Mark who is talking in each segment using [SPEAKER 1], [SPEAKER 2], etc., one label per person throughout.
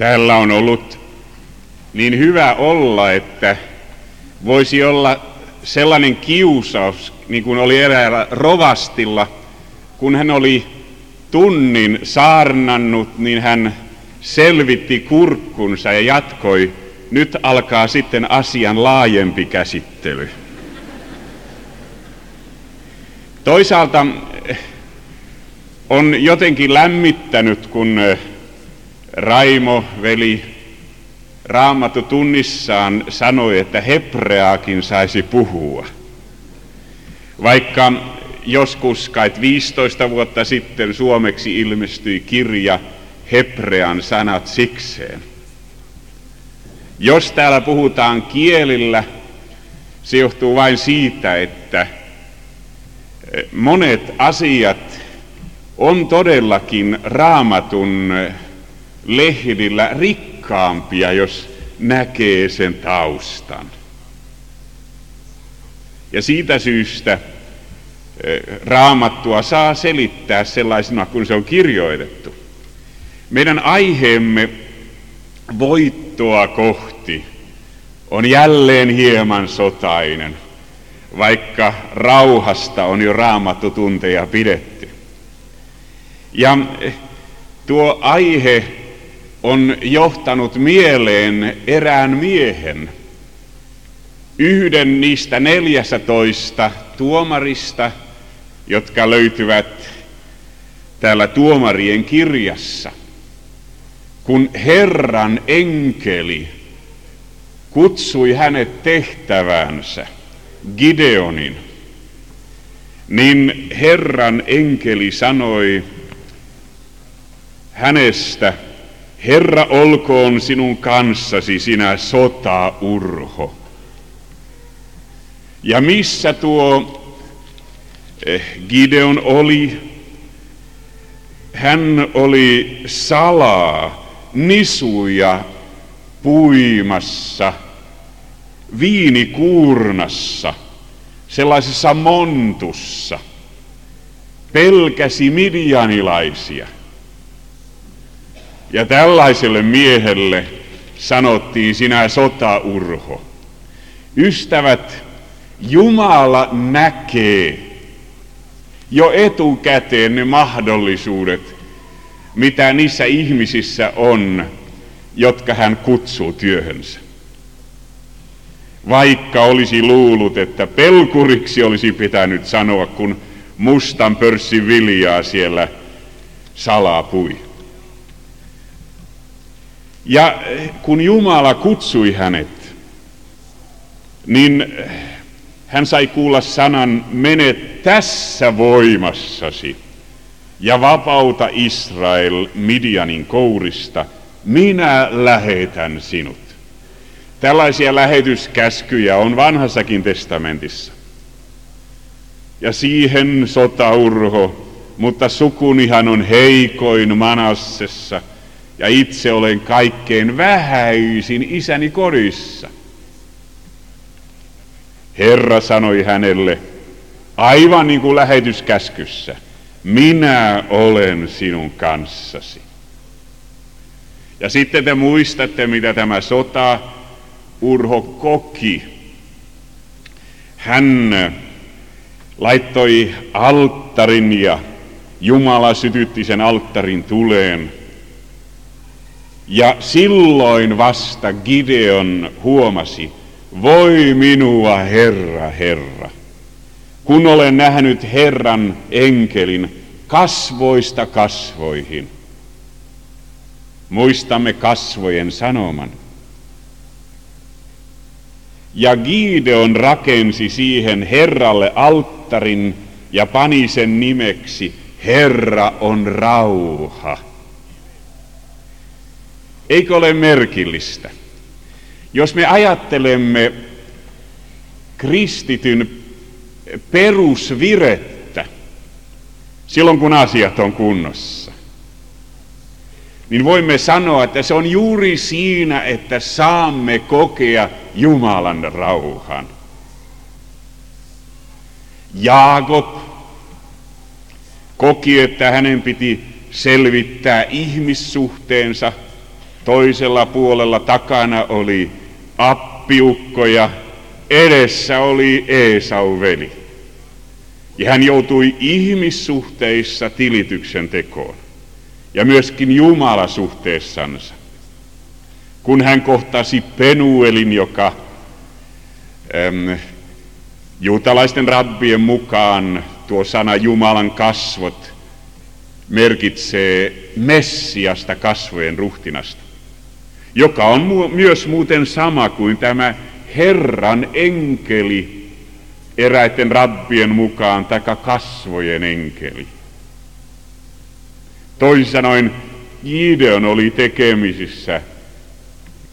[SPEAKER 1] Täällä on ollut niin hyvä olla, että voisi olla sellainen kiusaus, niin kuin oli eräällä rovastilla, kun hän oli tunnin saarnannut, niin hän selvitti kurkkunsa ja jatkoi, nyt alkaa sitten asian laajempi käsittely. Toisaalta on jotenkin lämmittänyt, kun Raimo, veli, Raamattu tunnissaan sanoi, että hebreaakin saisi puhua. Vaikka joskus kai 15 vuotta sitten suomeksi ilmestyi kirja Hebrean sanat sikseen. Jos täällä puhutaan kielillä, se johtuu vain siitä, että monet asiat on todellakin raamatun lehdillä rikkaampia, jos näkee sen taustan. Ja siitä syystä eh, raamattua saa selittää sellaisena kuin se on kirjoitettu. Meidän aiheemme voittoa kohti on jälleen hieman sotainen, vaikka rauhasta on jo raamattu tunteja pidetty. Ja eh, tuo aihe on johtanut mieleen erään miehen, yhden niistä neljässätoista tuomarista, jotka löytyvät täällä tuomarien kirjassa. Kun Herran enkeli kutsui hänet tehtävänsä, Gideonin, niin Herran enkeli sanoi hänestä, Herra olkoon sinun kanssasi, sinä sota-urho. Ja missä tuo eh, Gideon oli? Hän oli salaa nisuja puimassa viinikuurnassa, sellaisessa montussa, pelkäsi midjanilaisia – ja tällaiselle miehelle sanottiin sinä sotaurho. Ystävät, Jumala näkee jo etukäteen ne mahdollisuudet, mitä niissä ihmisissä on, jotka hän kutsuu työhönsä. Vaikka olisi luullut, että pelkuriksi olisi pitänyt sanoa, kun mustan pörssin viljaa siellä salaa pui. Ja kun Jumala kutsui hänet, niin hän sai kuulla sanan, mene tässä voimassasi ja vapauta Israel Midianin kourista, minä lähetän sinut. Tällaisia lähetyskäskyjä on vanhassakin testamentissa. Ja siihen sotaurho, mutta sukunihan on heikoin Manassessa – ja itse olen kaikkein vähäisin isäni kodissa. Herra sanoi hänelle, aivan niin kuin lähetyskäskyssä, minä olen sinun kanssasi. Ja sitten te muistatte, mitä tämä sota Urho koki. Hän laittoi alttarin ja Jumala sytytti sen alttarin tuleen. Ja silloin vasta Gideon huomasi, voi minua Herra, Herra, kun olen nähnyt Herran enkelin kasvoista kasvoihin. Muistamme kasvojen sanoman. Ja Gideon rakensi siihen Herralle alttarin ja pani sen nimeksi Herra on rauha. Eikö ole merkillistä? Jos me ajattelemme kristityn perusvirettä silloin, kun asiat on kunnossa, niin voimme sanoa, että se on juuri siinä, että saamme kokea Jumalan rauhan. Jaakob koki, että hänen piti selvittää ihmissuhteensa Toisella puolella takana oli appiukko ja edessä oli Eesau veli. Ja hän joutui ihmissuhteissa tilityksen tekoon ja myöskin Jumalasuhteessansa. Kun hän kohtasi Penuelin, joka äm, juutalaisten rabbien mukaan tuo sana Jumalan kasvot merkitsee Messiasta kasvojen ruhtinasta, joka on mu- myös muuten sama kuin tämä Herran enkeli eräiden rabbien mukaan, taka kasvojen enkeli. Toisin sanoen Gideon oli tekemisissä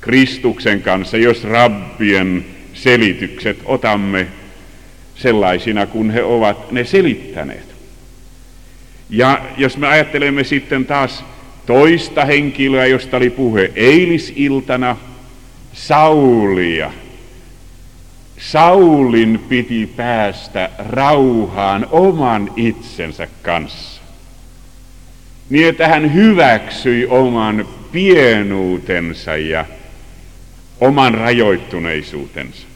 [SPEAKER 1] Kristuksen kanssa, jos rabbien selitykset otamme sellaisina kuin he ovat ne selittäneet. Ja jos me ajattelemme sitten taas toista henkilöä, josta oli puhe eilisiltana, Saulia. Saulin piti päästä rauhaan oman itsensä kanssa. Niin, että hän hyväksyi oman pienuutensa ja oman rajoittuneisuutensa.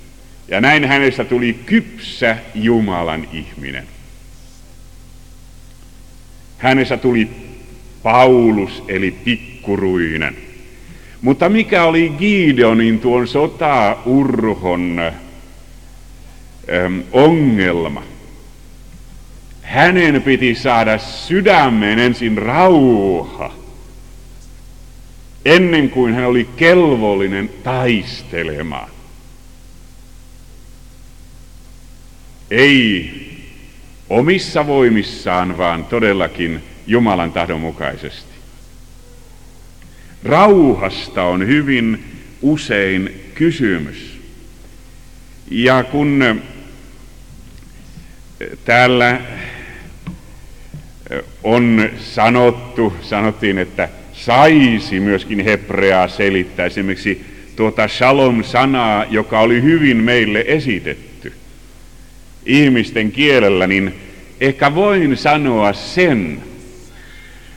[SPEAKER 1] Ja näin hänestä tuli kypsä Jumalan ihminen. Hänestä tuli Paulus eli pikkuruinen. Mutta mikä oli Gideonin tuon sotaurhon äm, ongelma? Hänen piti saada sydämeen ensin rauha, ennen kuin hän oli kelvollinen taistelemaan. Ei omissa voimissaan, vaan todellakin Jumalan tahdon mukaisesti. Rauhasta on hyvin usein kysymys. Ja kun täällä on sanottu, sanottiin, että saisi myöskin hebreaa selittää esimerkiksi tuota shalom-sanaa, joka oli hyvin meille esitetty ihmisten kielellä, niin ehkä voin sanoa sen,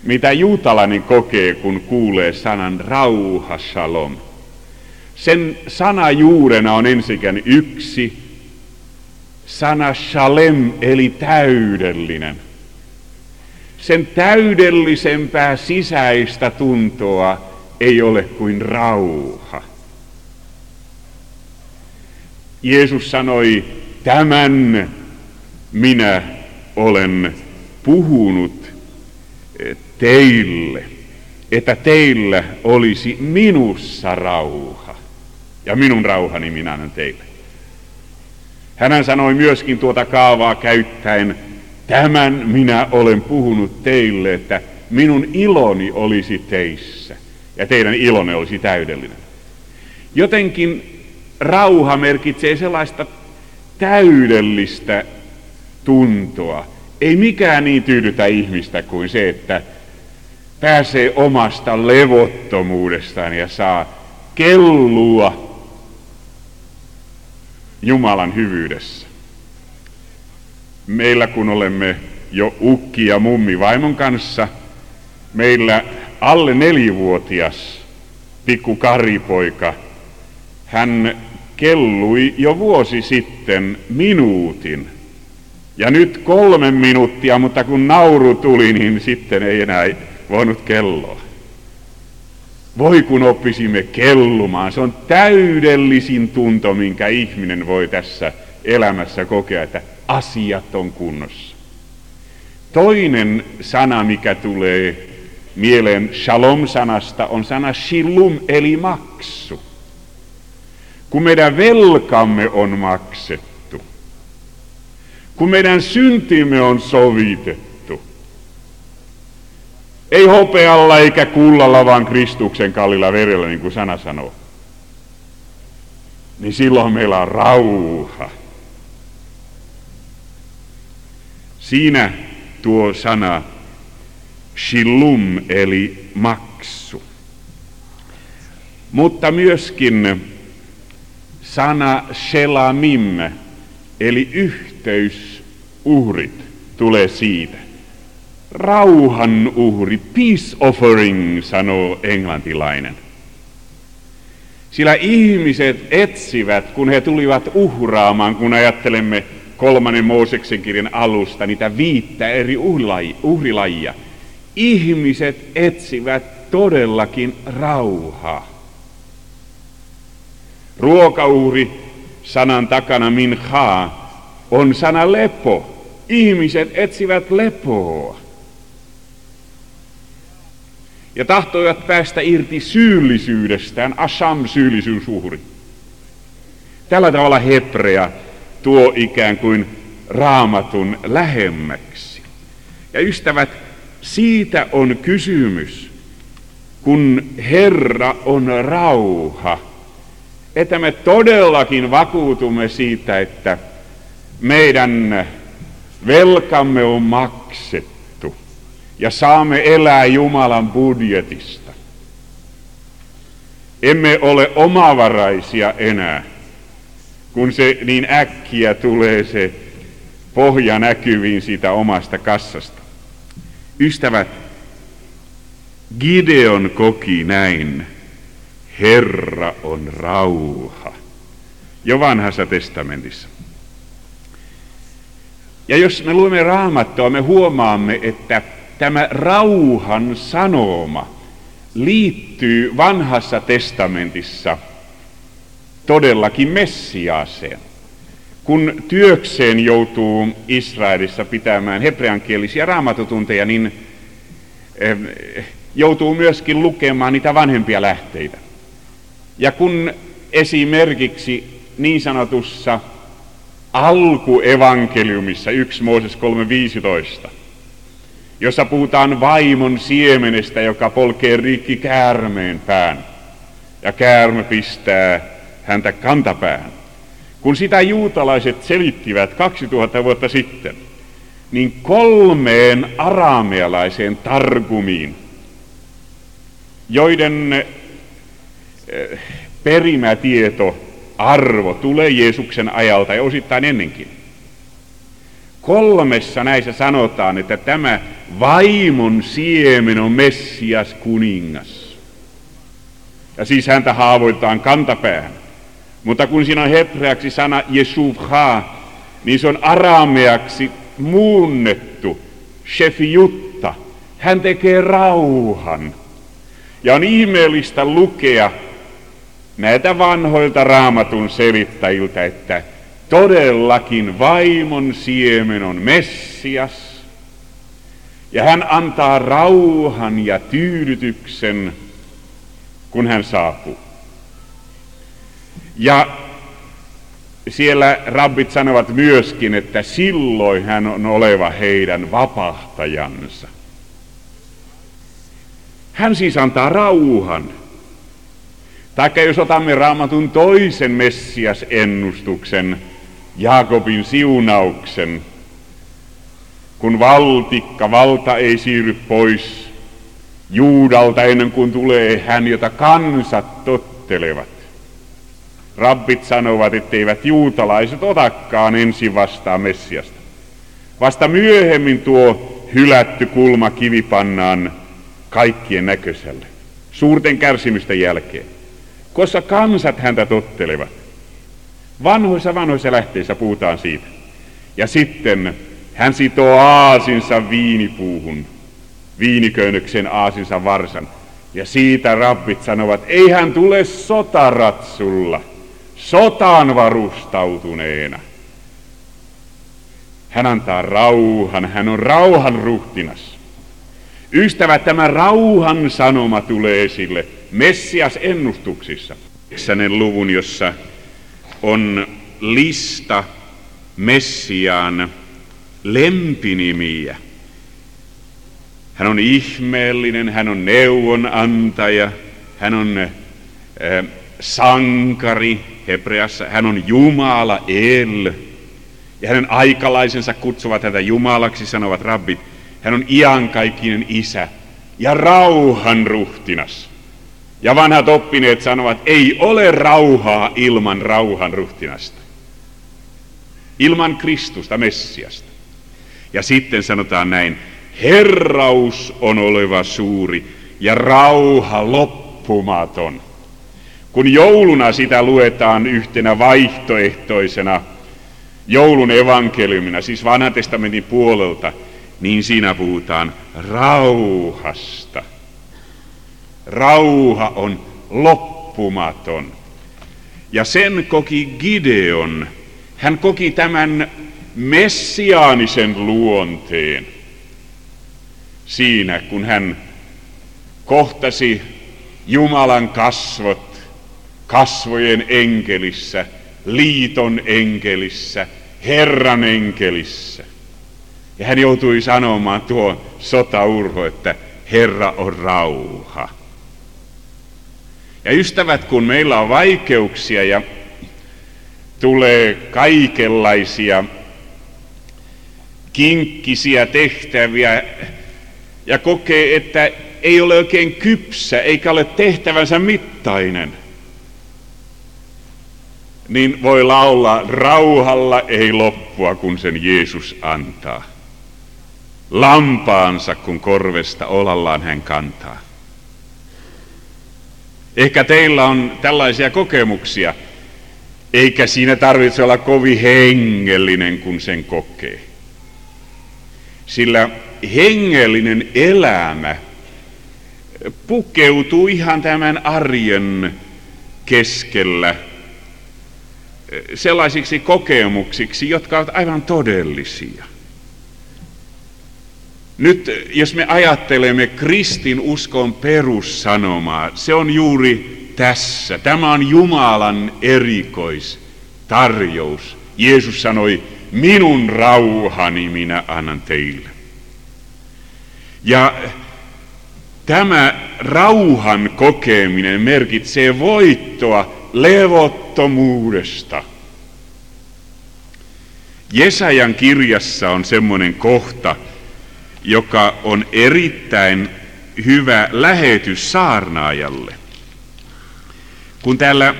[SPEAKER 1] mitä juutalainen kokee, kun kuulee sanan rauha shalom. Sen sanajuurena on ensikään yksi sana shalem, eli täydellinen. Sen täydellisempää sisäistä tuntoa ei ole kuin rauha. Jeesus sanoi, tämän minä olen puhunut teille, että teillä olisi minussa rauha. Ja minun rauhani minä annan teille. Hän sanoi myöskin tuota kaavaa käyttäen, tämän minä olen puhunut teille, että minun iloni olisi teissä ja teidän ilonne olisi täydellinen. Jotenkin rauha merkitsee sellaista täydellistä tuntoa. Ei mikään niin tyydytä ihmistä kuin se, että pääsee omasta levottomuudestaan ja saa kellua Jumalan hyvyydessä. Meillä kun olemme jo ukki ja mummi vaimon kanssa, meillä alle nelivuotias pikku karipoika, hän kellui jo vuosi sitten minuutin. Ja nyt kolme minuuttia, mutta kun nauru tuli, niin sitten ei enää voinut kelloa. Voi kun oppisimme kellumaan. Se on täydellisin tunto, minkä ihminen voi tässä elämässä kokea, että asiat on kunnossa. Toinen sana, mikä tulee mieleen shalom-sanasta, on sana shilum, eli maksu. Kun meidän velkamme on maksettu, kun meidän syntimme on sovitettu, ei hopealla eikä kullalla, vaan Kristuksen kallilla verellä, niin kuin sana sanoo. Niin silloin meillä on rauha. Siinä tuo sana shillum eli maksu. Mutta myöskin sana shelamim eli yhteysuhrit tulee siitä. Rauhan uhri, peace offering, sanoo englantilainen. Sillä ihmiset etsivät, kun he tulivat uhraamaan, kun ajattelemme kolmannen Mooseksen kirjan alusta, niitä viittä eri uhrilajia. Ihmiset etsivät todellakin rauhaa. Ruokauhri sanan takana minha on sana lepo. Ihmiset etsivät lepoa. Ja tahtoivat päästä irti syyllisyydestään, asam syyllisyysuhri. Tällä tavalla Hebrea tuo ikään kuin raamatun lähemmäksi. Ja ystävät, siitä on kysymys, kun Herra on rauha, että me todellakin vakuutumme siitä, että meidän velkamme on maksettu ja saamme elää Jumalan budjetista. Emme ole omavaraisia enää, kun se niin äkkiä tulee se pohja näkyviin siitä omasta kassasta. Ystävät, Gideon koki näin. Herra on rauha. Jo vanhassa testamentissa. Ja jos me luemme raamattua, me huomaamme, että tämä rauhan sanoma liittyy vanhassa testamentissa todellakin Messiaaseen. Kun työkseen joutuu Israelissa pitämään hebreankielisiä raamatutunteja, niin joutuu myöskin lukemaan niitä vanhempia lähteitä. Ja kun esimerkiksi niin sanotussa alkuevankeliumissa 1 Mooses 3.15, jossa puhutaan vaimon siemenestä, joka polkee rikki käärmeen pään, ja käärme pistää häntä kantapään. Kun sitä juutalaiset selittivät 2000 vuotta sitten, niin kolmeen aramealaiseen targumiin, joiden eh, perimätieto, arvo tulee Jeesuksen ajalta ja osittain ennenkin. Kolmessa näissä sanotaan, että tämä vaimon siemen on Messias kuningas. Ja siis häntä haavoitetaan kantapäähän. Mutta kun siinä on hebreaksi sana Jesuvha, niin se on arameaksi muunnettu, Jutta. Hän tekee rauhan. Ja on ihmeellistä lukea näitä vanhoilta raamatun selittäjiltä, että todellakin vaimon siemen on Messias, ja hän antaa rauhan ja tyydytyksen, kun hän saapuu. Ja siellä rabbit sanovat myöskin, että silloin hän on oleva heidän vapahtajansa. Hän siis antaa rauhan. Taikka jos otamme raamatun toisen Messias-ennustuksen, Jaakobin siunauksen, kun valtikka, valta ei siirry pois Juudalta ennen kuin tulee hän, jota kansat tottelevat. Rabbit sanovat, etteivät juutalaiset otakaan ensin vastaan Messiasta. Vasta myöhemmin tuo hylätty kulma kivi pannaan kaikkien näköiselle, suurten kärsimysten jälkeen, koska kansat häntä tottelevat. Vanhoissa vanhoissa lähteissä puhutaan siitä. Ja sitten hän sitoo aasinsa viinipuuhun, viiniköynnöksen aasinsa varsan. Ja siitä rabbit sanovat, ei hän tule sotaratsulla – sotaan varustautuneena. Hän antaa rauhan, hän on rauhan ruhtinas. Ystävät, tämä rauhan sanoma tulee esille Messias ennustuksissa. 9. luvun, jossa on lista Messiaan lempinimiä. Hän on ihmeellinen, hän on neuvonantaja, hän on äh, sankari, Hebreassa, hän on Jumala El. Ja hänen aikalaisensa kutsuvat häntä Jumalaksi, sanovat rabbit. Hän on iankaikkinen isä ja rauhan ruhtinas. Ja vanhat oppineet sanovat, ei ole rauhaa ilman rauhan ruhtinasta. Ilman Kristusta, Messiasta. Ja sitten sanotaan näin, herraus on oleva suuri ja rauha loppumaton. Kun jouluna sitä luetaan yhtenä vaihtoehtoisena joulun evankeliumina, siis vanhan testamentin puolelta, niin siinä puhutaan rauhasta. Rauha on loppumaton. Ja sen koki Gideon. Hän koki tämän messiaanisen luonteen siinä, kun hän kohtasi Jumalan kasvot kasvojen enkelissä, liiton enkelissä, Herran enkelissä. Ja hän joutui sanomaan tuo sotaurho, että Herra on rauha. Ja ystävät, kun meillä on vaikeuksia ja tulee kaikenlaisia kinkkisiä tehtäviä ja kokee, että ei ole oikein kypsä eikä ole tehtävänsä mittainen, niin voi laulaa rauhalla ei loppua, kun sen Jeesus antaa. Lampaansa, kun korvesta olallaan hän kantaa. Ehkä teillä on tällaisia kokemuksia, eikä siinä tarvitse olla kovin hengellinen, kun sen kokee. Sillä hengellinen elämä pukeutuu ihan tämän arjen keskellä sellaisiksi kokemuksiksi, jotka ovat aivan todellisia. Nyt jos me ajattelemme kristin uskon perussanomaa, se on juuri tässä. Tämä on Jumalan erikoistarjous. Jeesus sanoi, minun rauhani minä annan teille. Ja tämä rauhan kokeminen merkitsee voittoa levottomuudesta. Jesajan kirjassa on semmoinen kohta, joka on erittäin hyvä lähetys saarnaajalle. Kun täällä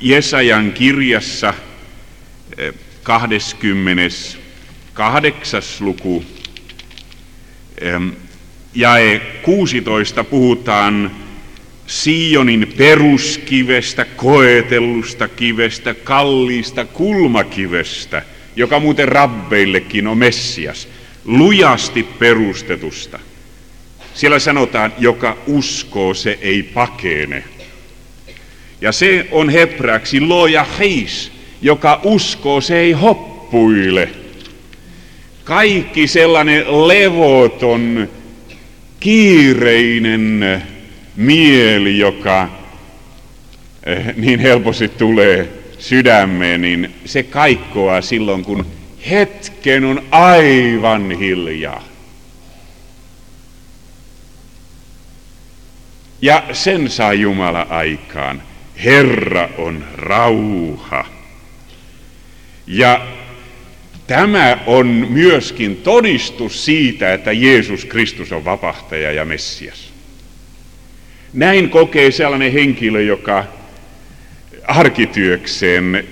[SPEAKER 1] Jesajan kirjassa 28. Eh, luku jae 16 puhutaan Sionin peruskivestä, koetellusta kivestä, kalliista kulmakivestä, joka muuten rabbeillekin on Messias lujasti perustetusta. Siellä sanotaan, joka uskoo, se ei pakene. Ja se on hebraaksi loja heis, joka uskoo, se ei hoppuile. Kaikki sellainen levoton, kiireinen mieli, joka eh, niin helposti tulee sydämeen, niin se kaikkoaa silloin, kun hetken on aivan hiljaa. Ja sen saa Jumala aikaan. Herra on rauha. Ja tämä on myöskin todistus siitä, että Jeesus Kristus on vapahtaja ja Messias. Näin kokee sellainen henkilö, joka arkityökseen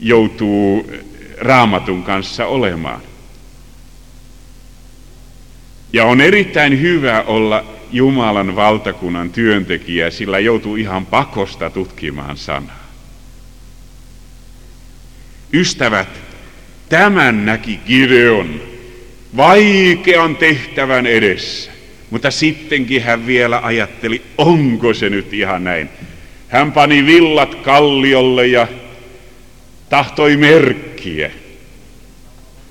[SPEAKER 1] joutuu raamatun kanssa olemaan. Ja on erittäin hyvä olla Jumalan valtakunnan työntekijä, sillä joutuu ihan pakosta tutkimaan sanaa. Ystävät, tämän näki Gideon vaikean tehtävän edessä. Mutta sittenkin hän vielä ajatteli, onko se nyt ihan näin. Hän pani villat kalliolle ja tahtoi merkkiä.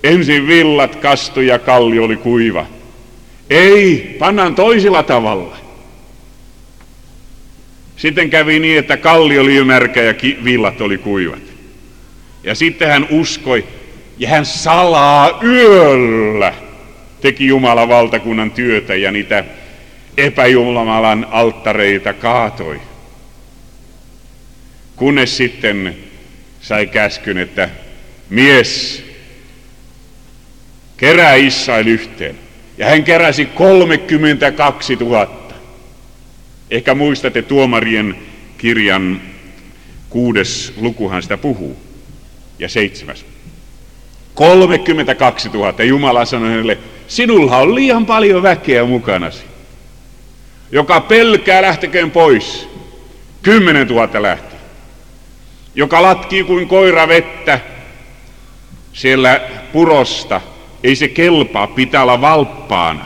[SPEAKER 1] Ensin villat kastu ja kallio oli kuiva. Ei, pannaan toisella tavalla. Sitten kävi niin, että kalli oli märkä ja villat oli kuivat. Ja sitten hän uskoi, ja hän salaa yöllä teki Jumalan valtakunnan työtä ja niitä epäjumalalan alttareita kaatoi. Kunnes sitten sai käskyn, että mies kerää Israel yhteen. Ja hän keräsi 32 000. Ehkä muistatte tuomarien kirjan kuudes lukuhan sitä puhuu. Ja seitsemäs. 32 000. Jumala sanoi hänelle, sinulla on liian paljon väkeä mukanasi, joka pelkää lähteköön pois. Kymmenen tuhatta lähti. Joka latkii kuin koira vettä siellä purosta. Ei se kelpaa, pitää olla valppaana.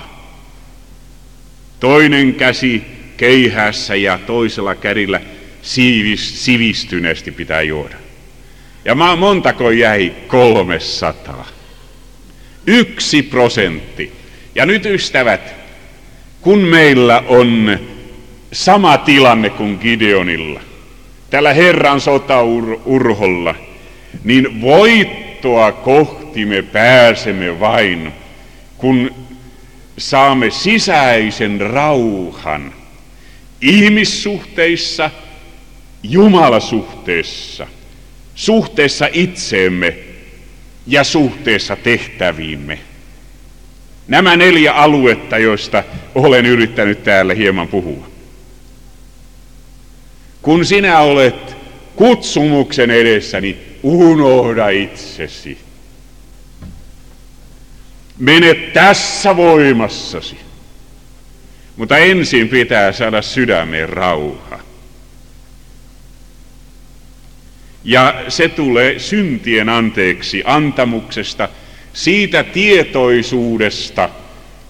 [SPEAKER 1] Toinen käsi keihässä ja toisella kädellä sivistyneesti pitää juoda. Ja montako jäi 300. Yksi prosentti. Ja nyt ystävät, kun meillä on sama tilanne kuin Gideonilla, tällä Herran sotaurholla, niin voittoa kohti me pääsemme vain, kun saamme sisäisen rauhan ihmissuhteissa, Jumalasuhteessa, suhteessa itseemme ja suhteessa tehtäviimme. Nämä neljä aluetta, joista olen yrittänyt täällä hieman puhua. Kun sinä olet kutsumuksen edessä, niin unohda itsesi. Mene tässä voimassasi. Mutta ensin pitää saada sydämeen rauha. Ja se tulee syntien anteeksi antamuksesta, siitä tietoisuudesta,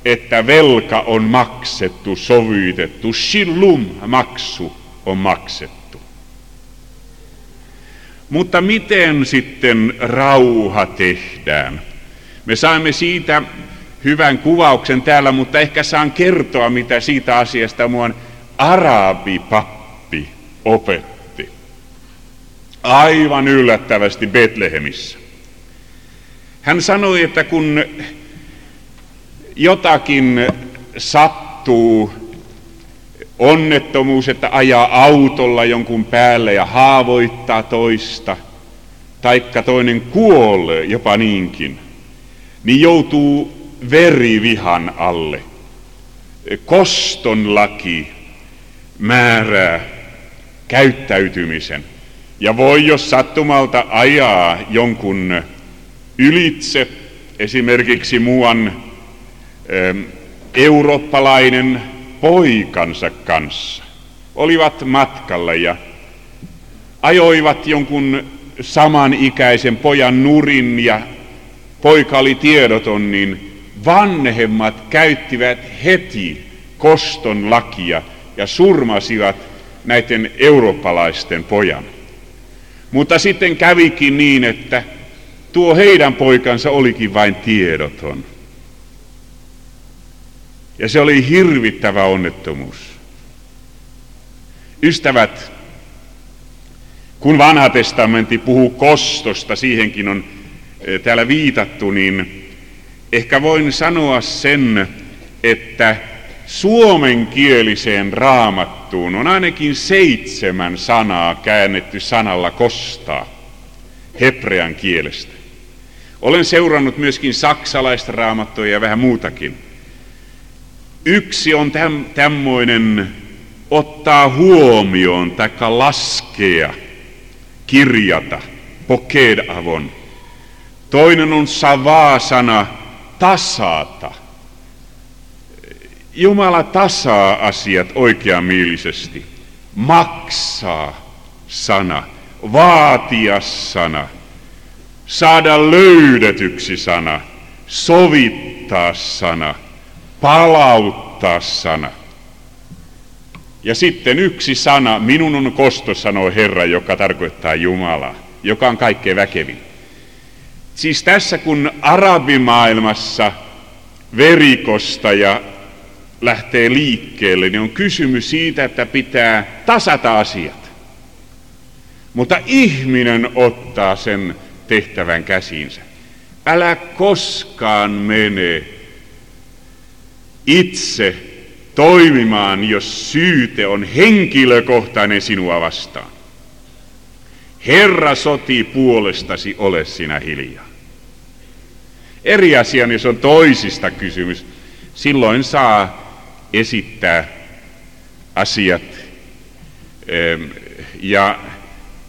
[SPEAKER 1] että velka on maksettu, sovitettu, shillum maksu on maksettu. Mutta miten sitten rauha tehdään? Me saimme siitä hyvän kuvauksen täällä, mutta ehkä saan kertoa, mitä siitä asiasta muun arabipappi opetti. Aivan yllättävästi Betlehemissä. Hän sanoi, että kun jotakin sattuu, onnettomuus, että ajaa autolla jonkun päälle ja haavoittaa toista, taikka toinen kuolee jopa niinkin, niin joutuu verivihan alle. Koston laki määrää käyttäytymisen. Ja voi jos sattumalta ajaa jonkun ylitse, esimerkiksi muuan eurooppalainen poikansa kanssa, olivat matkalla ja ajoivat jonkun samanikäisen pojan nurin ja poika oli tiedoton, niin vanhemmat käyttivät heti koston lakia ja surmasivat näiden eurooppalaisten pojan. Mutta sitten kävikin niin, että tuo heidän poikansa olikin vain tiedoton. Ja se oli hirvittävä onnettomuus. Ystävät, kun vanha testamentti puhuu kostosta, siihenkin on eh, täällä viitattu, niin Ehkä voin sanoa sen, että suomenkieliseen raamattuun on ainakin seitsemän sanaa käännetty sanalla kostaa hebrean kielestä. Olen seurannut myöskin saksalaista raamattua ja vähän muutakin. Yksi on täm, tämmöinen ottaa huomioon taikka laskea, kirjata, pokedavon. Toinen on savaa-sana, tasata. Jumala tasaa asiat oikeamielisesti. Maksaa sana, vaatia sana, saada löydetyksi sana, sovittaa sana, palauttaa sana. Ja sitten yksi sana, minun on kosto, sanoo Herra, joka tarkoittaa Jumalaa, joka on kaikkein väkevin. Siis tässä kun arabimaailmassa verikosta ja lähtee liikkeelle, niin on kysymys siitä, että pitää tasata asiat. Mutta ihminen ottaa sen tehtävän käsiinsä. Älä koskaan mene itse toimimaan, jos syyte on henkilökohtainen sinua vastaan. Herra sotii puolestasi, ole sinä hiljaa. Eri asia, jos on toisista kysymys, silloin saa esittää asiat ja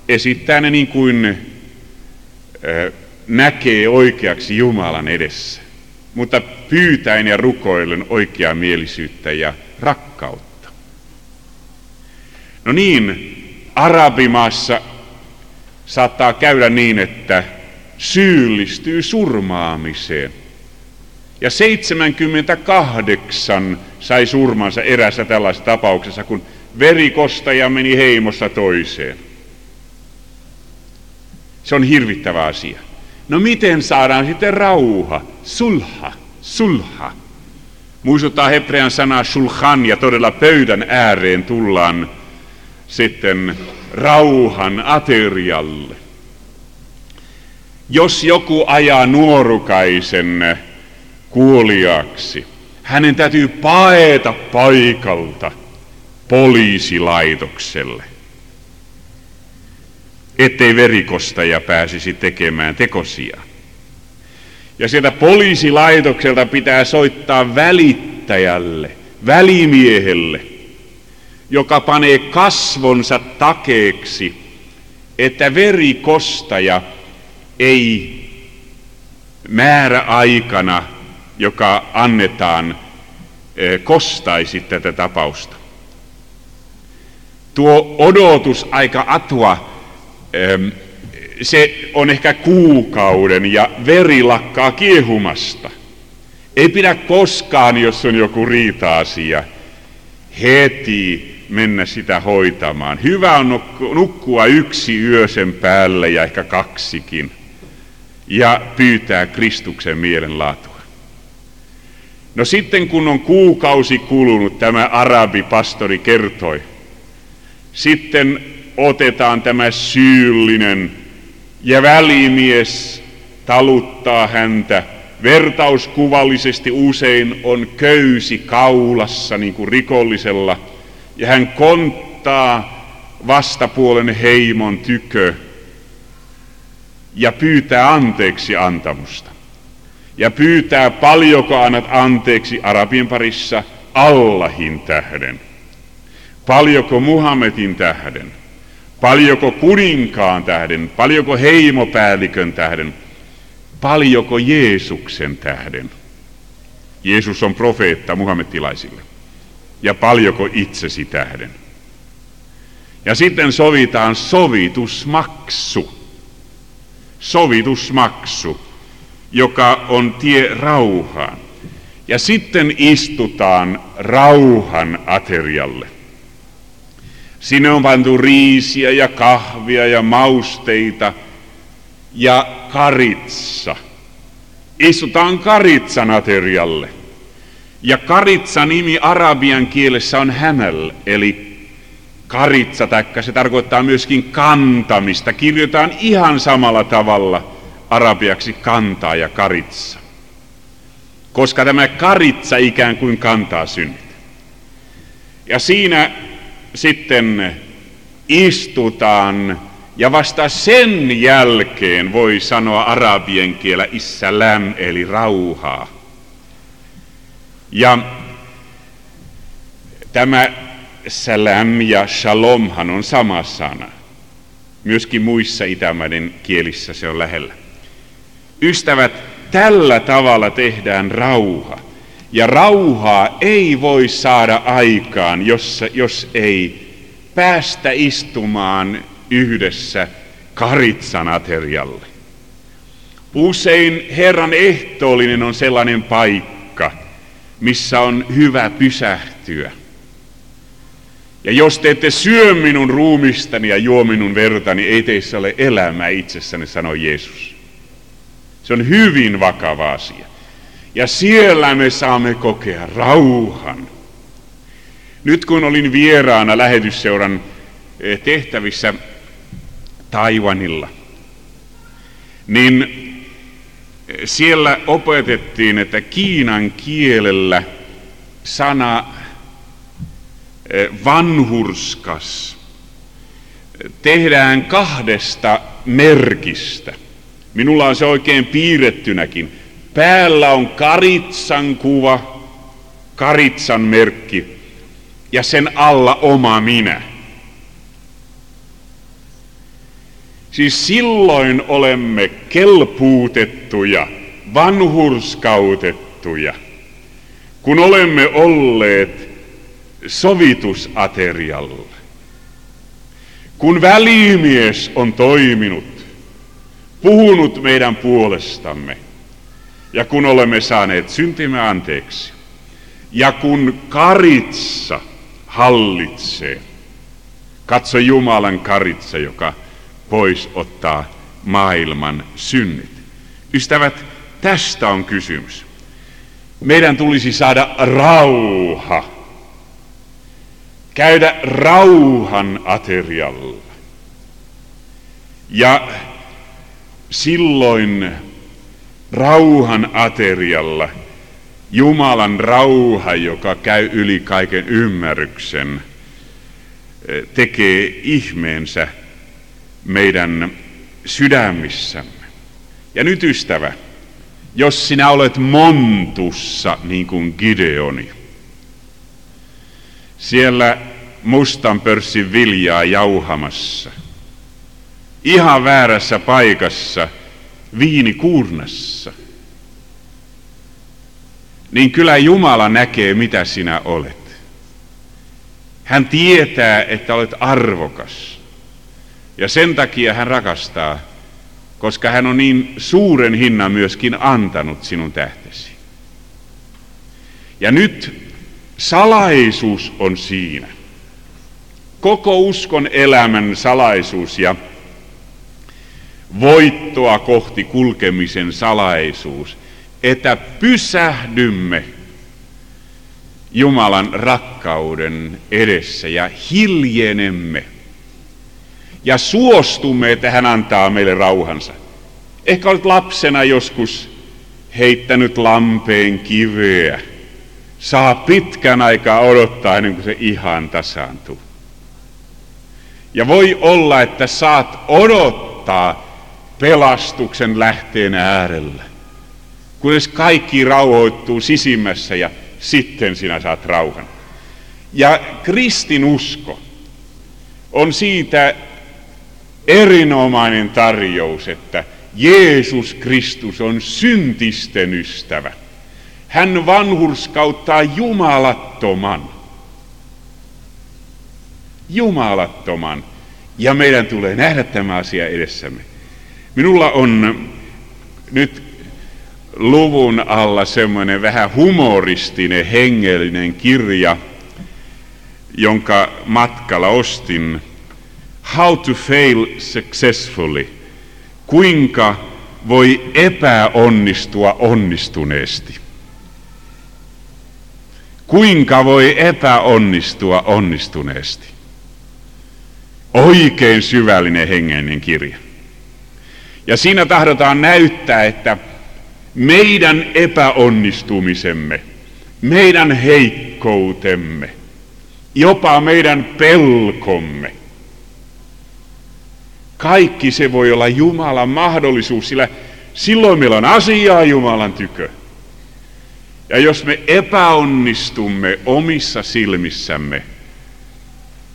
[SPEAKER 1] esittää ne niin kuin näkee oikeaksi Jumalan edessä, mutta pyytäen ja rukoillen oikeaa mielisyyttä ja rakkautta. No niin, arabimaassa saattaa käydä niin, että syyllistyy surmaamiseen. Ja 78 sai surmansa erässä tällaisessa tapauksessa, kun verikostaja meni heimossa toiseen. Se on hirvittävä asia. No miten saadaan sitten rauha? Sulha, sulha. Muistuttaa hebrean sanaa sulhan ja todella pöydän ääreen tullaan sitten rauhan aterialle. Jos joku ajaa nuorukaisen kuoliaksi, hänen täytyy paeta paikalta poliisilaitokselle, ettei verikostaja pääsisi tekemään tekosia. Ja sieltä poliisilaitokselta pitää soittaa välittäjälle, välimiehelle, joka panee kasvonsa takeeksi, että verikostaja ei määräaikana, joka annetaan, eh, kostaisi tätä tapausta. Tuo odotusaika atua, se on ehkä kuukauden ja veri lakkaa kiehumasta. Ei pidä koskaan, jos on joku riita-asia, heti mennä sitä hoitamaan. Hyvä on nukkua yksi yö sen päälle ja ehkä kaksikin ja pyytää Kristuksen mielenlaatua. No sitten kun on kuukausi kulunut, tämä arabipastori kertoi, sitten otetaan tämä syyllinen ja välimies taluttaa häntä. Vertauskuvallisesti usein on köysi kaulassa niin kuin rikollisella ja hän konttaa vastapuolen heimon tykö ja pyytää anteeksi antamusta. Ja pyytää paljonko annat anteeksi Arabien parissa Allahin tähden. Paljonko Muhammedin tähden? Paljonko kuninkaan tähden? Paljonko heimopäällikön tähden? Paljonko Jeesuksen tähden? Jeesus on profeetta muhammetilaisille. Ja paljonko itsesi tähden? Ja sitten sovitaan sovitusmaksu. Sovitusmaksu, joka on tie rauhaan. Ja sitten istutaan rauhan aterialle. Sinne on pantu riisiä ja kahvia ja mausteita ja karitsa. Istutaan karitsan aterialle. Ja karitsa nimi arabian kielessä on hämäl, eli karitsa, taikka se tarkoittaa myöskin kantamista. Kirjoitetaan ihan samalla tavalla arabiaksi kantaa ja karitsa. Koska tämä karitsa ikään kuin kantaa synnit. Ja siinä sitten istutaan ja vasta sen jälkeen voi sanoa arabien kielä issalam eli rauhaa. Ja tämä salam ja shalomhan on sama sana. Myöskin muissa itämaiden kielissä se on lähellä. Ystävät, tällä tavalla tehdään rauha. Ja rauhaa ei voi saada aikaan, jos, jos ei päästä istumaan yhdessä karitsan aterialle. Usein Herran ehtoollinen on sellainen paikka, missä on hyvä pysähtyä. Ja jos te ette syö minun ruumistani ja juo minun vertani, ei teissä ole elämää itsessäni, sanoi Jeesus. Se on hyvin vakava asia. Ja siellä me saamme kokea rauhan. Nyt kun olin vieraana lähetysseuran eh, tehtävissä Taiwanilla, niin eh, siellä opetettiin, että kiinan kielellä sana eh, vanhurskas tehdään kahdesta merkistä. Minulla on se oikein piirrettynäkin. Päällä on karitsan kuva, karitsan merkki ja sen alla oma minä. Siis silloin olemme kelpuutettuja, vanhurskautettuja, kun olemme olleet sovitusaterialla. kun välimies on toiminut, puhunut meidän puolestamme, ja kun olemme saaneet syntimme anteeksi, ja kun karitsa hallitsee, katso Jumalan karitsa, joka pois ottaa maailman synnit. Ystävät, tästä on kysymys. Meidän tulisi saada rauha, käydä rauhan aterialla. Ja silloin rauhan aterialla Jumalan rauha, joka käy yli kaiken ymmärryksen, tekee ihmeensä meidän sydämissämme. Ja nyt ystävä, jos sinä olet montussa niin kuin Gideoni, siellä mustan pörssin viljaa jauhamassa, ihan väärässä paikassa, viinikuurnassa, niin kyllä Jumala näkee, mitä sinä olet. Hän tietää, että olet arvokas. Ja sen takia hän rakastaa, koska hän on niin suuren hinnan myöskin antanut sinun tähtesi. Ja nyt salaisuus on siinä. Koko uskon elämän salaisuus ja voittoa kohti kulkemisen salaisuus, että pysähdymme Jumalan rakkauden edessä ja hiljenemme ja suostumme, että hän antaa meille rauhansa. Ehkä olet lapsena joskus heittänyt lampeen kiveä. Saa pitkän aikaa odottaa ennen kuin se ihan tasaantuu. Ja voi olla, että saat odottaa pelastuksen lähteen äärellä, kunnes kaikki rauhoittuu sisimmässä ja sitten sinä saat rauhan. Ja kristinusko on siitä erinomainen tarjous, että Jeesus Kristus on syntisten ystävä. Hän vanhurskauttaa jumalattoman. Jumalattoman. Ja meidän tulee nähdä tämä asia edessämme. Minulla on nyt luvun alla semmoinen vähän humoristinen, hengellinen kirja, jonka matkalla ostin How to fail successfully. Kuinka voi epäonnistua onnistuneesti? Kuinka voi epäonnistua onnistuneesti? Oikein syvällinen hengellinen kirja. Ja siinä tahdotaan näyttää, että meidän epäonnistumisemme, meidän heikkoutemme, jopa meidän pelkomme, kaikki se voi olla Jumalan mahdollisuus, sillä silloin meillä on asiaa Jumalan tykö. Ja jos me epäonnistumme omissa silmissämme,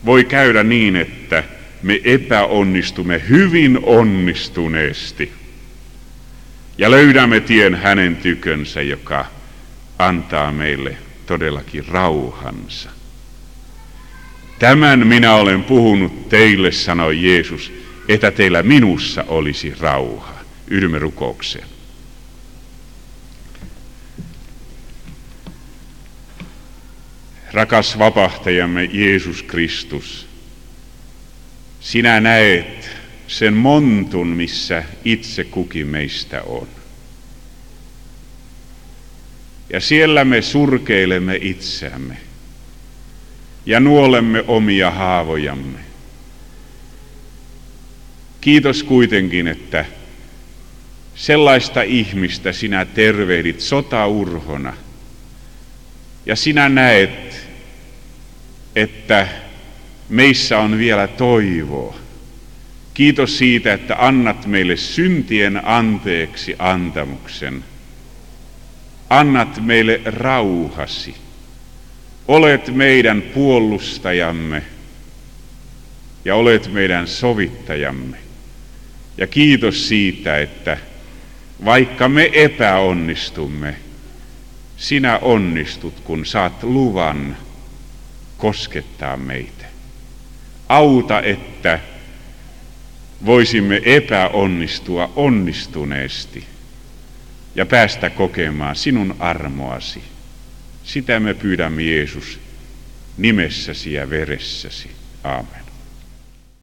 [SPEAKER 1] voi käydä niin, että me epäonnistumme hyvin onnistuneesti ja löydämme tien hänen tykönsä, joka antaa meille todellakin rauhansa. Tämän minä olen puhunut teille, sanoi Jeesus, että teillä minussa olisi rauha. Yhdymme rukoukseen. Rakas vapahtajamme Jeesus Kristus, sinä näet sen montun, missä itse kukin meistä on. Ja siellä me surkeilemme itseämme ja nuolemme omia haavojamme. Kiitos kuitenkin, että sellaista ihmistä sinä tervehdit sotaurhona ja sinä näet, että meissä on vielä toivoa. Kiitos siitä, että annat meille syntien anteeksi antamuksen. Annat meille rauhasi. Olet meidän puolustajamme ja olet meidän sovittajamme. Ja kiitos siitä, että vaikka me epäonnistumme, sinä onnistut, kun saat luvan koskettaa meitä. Auta, että voisimme epäonnistua onnistuneesti ja päästä kokemaan sinun armoasi. Sitä me pyydämme Jeesus nimessäsi ja veressäsi. Aamen.